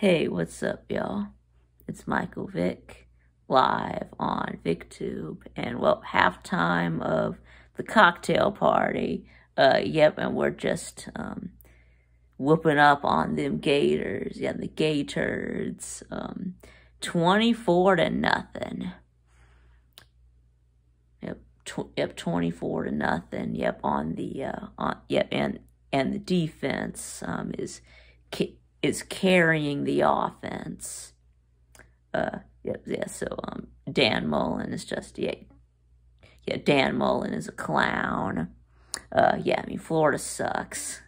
Hey, what's up, y'all? It's Michael Vick, live on VicTube, and well, halftime of the cocktail party. Uh, yep, and we're just um, whooping up on them Gators, yeah, the Gators, um, twenty-four to nothing. Yep, tw- yep, twenty-four to nothing. Yep, on the uh, on yep, and and the defense um is is carrying the offense. Uh, yeah, yeah. So um, Dan Mullen is just yeah, yeah. Dan Mullen is a clown. Uh, yeah. I mean, Florida sucks.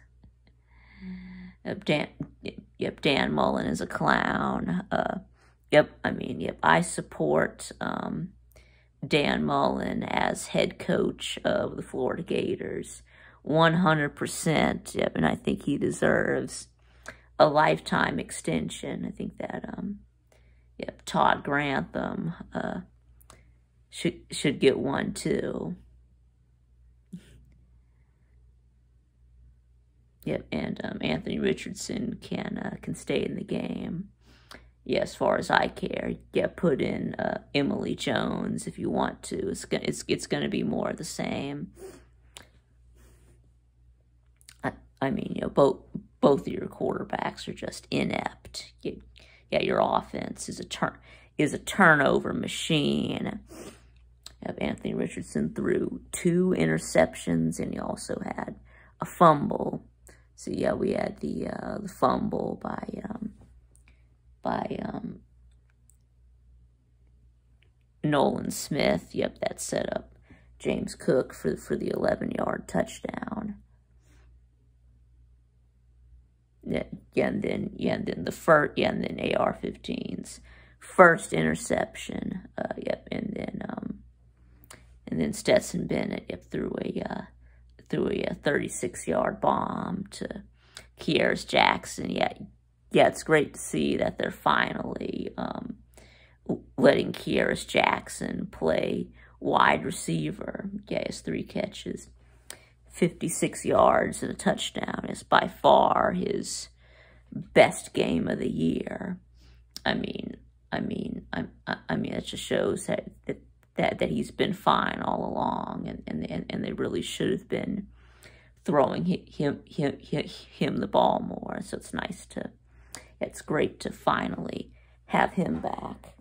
Yep, Dan. Yep, Dan Mullen is a clown. Uh, yep. I mean, yep. I support um, Dan Mullen as head coach of the Florida Gators, one hundred percent. Yep, and I think he deserves a lifetime extension. I think that um, yep, Todd Grantham uh, should should get one too. Yep, and um, Anthony Richardson can uh, can stay in the game. Yeah, as far as I care, yeah, put in uh, Emory Jones if you want to. It's gonna it's it's gonna be more of the same. I I mean, you know, both both of your quarterbacks are just inept. You, yeah, your offense is a turn is a turnover machine. Anthony Richardson threw two interceptions, and he also had a fumble. So yeah, we had the uh, the fumble by um, by um, Nolan Smith. Yep, that set up James Cook for for the 11 yard touchdown. Yeah, and then yeah, and then the first yeah, and then AR-15s first interception. Uh, yep, and then um, and then Stetson Bennett yep threw a uh, threw a 36 yard bomb to Kearis Jackson. Yeah, yeah, it's great to see that they're finally um, letting Kearis Jackson play wide receiver. Yeah, his three catches. 56 yards and a touchdown is by far his best game of the year. I mean, I mean, I, I mean, it just shows that, that, that, he's been fine all along and, and, and they really should have been throwing him, him, him, him the ball more. So it's nice to, it's great to finally have him back.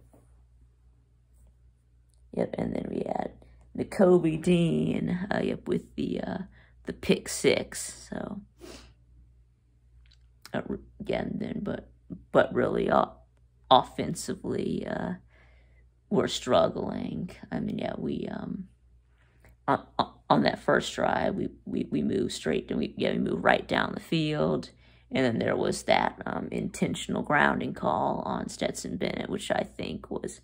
Yep, and then we had Nakobe Dean, uh, yep, with the, uh, the pick six. So uh, again, then, but but really, uh, offensively, uh, we're struggling. I mean, yeah, we um on, on that first drive, we we we moved straight and we yeah we moved right down the field. And then there was that um, intentional grounding call on Stetson Bennett, which I think was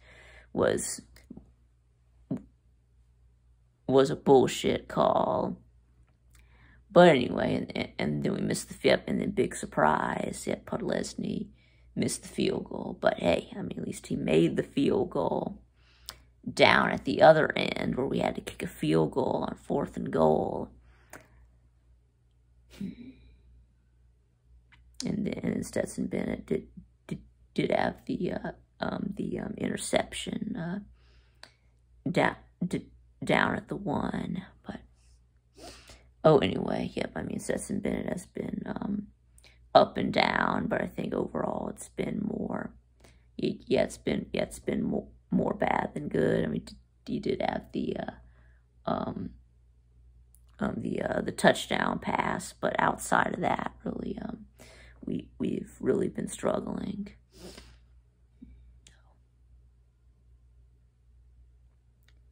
was was a bullshit call. But anyway, and, and then we missed the fifth, and then big surprise, yeah, Podlesny missed the field goal. But hey, I mean, at least he made the field goal down at the other end where we had to kick a field goal on fourth and goal. And then Stetson Bennett did did, did have the uh, um, the um, interception uh, down down at the one, but Oh, anyway, yep, I mean, Stetson Bennett has been um, up and down, but I think overall it's been more, yeah, it's been, yeah, it's been more, more bad than good. I mean, he did have the, uh, um, um, the, uh, the touchdown pass, but outside of that, really, um, we, we've really been struggling.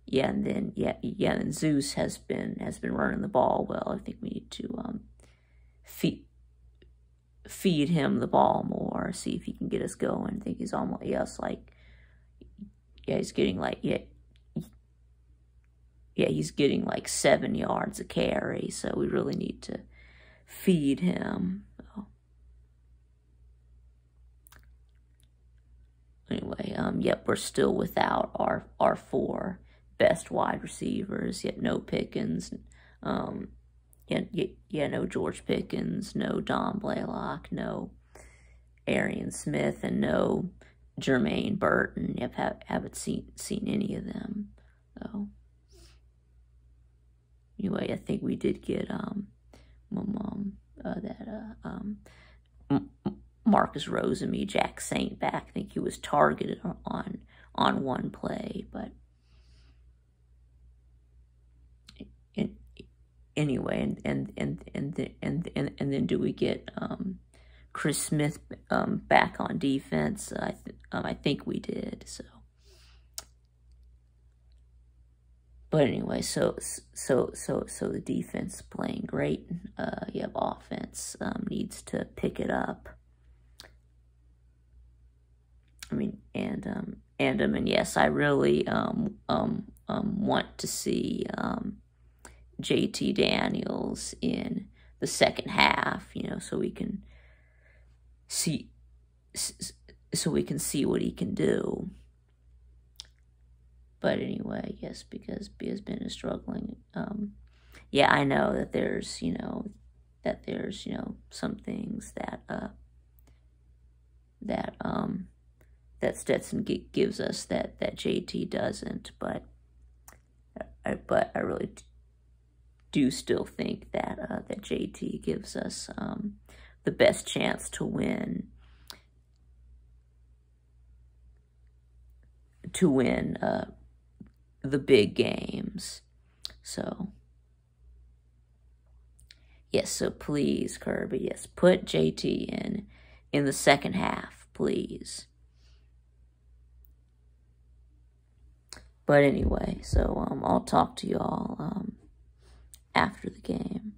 Yeah, and then yeah, yeah, and Zeus has been has been running the ball well. I think we need to um feed feed him the ball more, see if he can get us going. I think he's almost yes, like yeah, he's getting like yeah yeah, he's getting like seven yards a carry, so we really need to feed him. Anyway, um, yep, we're still without our our four best wide receivers, yet no Pickens, um, yeah, yeah, no George Pickens, no Dom Blaylock, no, Arian Smith and no Jermaine Burton. Yep, have, haven't seen seen any of them. So anyway, I think we did get um, um uh, that uh, um, Marcus Rosemy, Jack Saint back. I think he was targeted on on one play, but in, anyway, and and and and and and, and then do we get um, Chris Smith um, back on defense? I th um, I think we did. So, but anyway, so so so so the defense playing great. Uh, you have offense um, needs to pick it up. I mean, and um, and um, and yes, I really um um um want to see um JT Daniels in the second half, you know, so we can see so we can see what he can do. But anyway, yes, because B has been struggling. Um, yeah, I know that there's, you know, that there's, you know, some things that uh that um that Stetson gives us that that JT doesn't, but I, but I really do still think that uh, that JT gives us um, the best chance to win to win uh, the big games. So yes, so please, Kirby, yes, put JT in in the second half, please. But anyway, so um, I'll talk to y'all um, after the game.